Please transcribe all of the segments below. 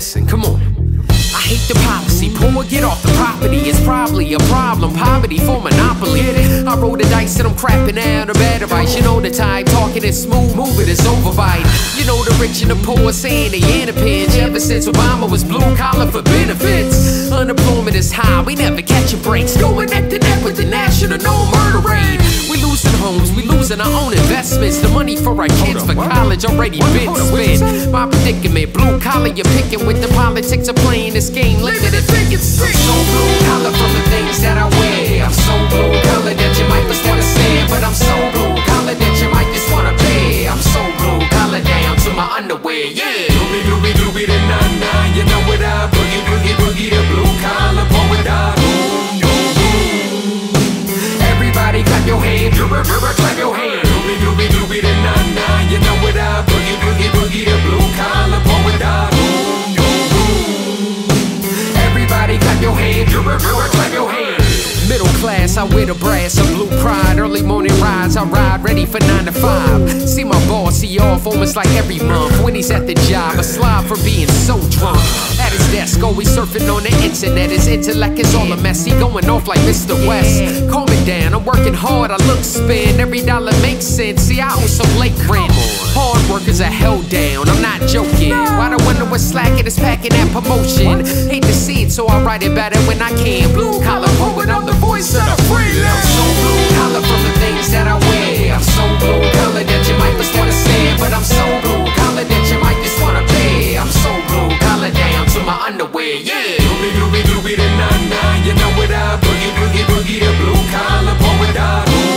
listen, come on. I hate the policy, poor get off the property. It's probably a problem, poverty for monopoly. I roll the dice and I'm crapping out a bad advice. You know the type, talking is smooth, moving is overbite. You know the rich and the poor saying they in a pinch. Ever since Obama was blue collar for benefits. Unemployment is high, we never catch a breaks. Going neck to neck with the national no murder rate. We losing homes, we losing our own investments. The money for our kids for college already been spent. My predicament, blue collar, you're picking with the politics of playing this game. Limited vacancy. I'm I wear the brass, a blue pride. Early morning rides, I ride ready for nine to five. See my boss, he off almost like every month. When he's at the job, I slide for being so drunk. At his desk, always surfing on the internet. His intellect is all a mess. He going off like Mr. West. Calm it down, I'm working hard. I look spin, every dollar makes sense. See, I owe some late rent. Hard workers are held down. I'm not joking. Why the window was slacking is packing that promotion. Hate to see it, so I write it better when I can. Blue collar poet, I'm yeah. Doobie doobie doobie da na na, you know it. I boogie boogie boogie the blue collar polka dot.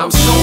I'm so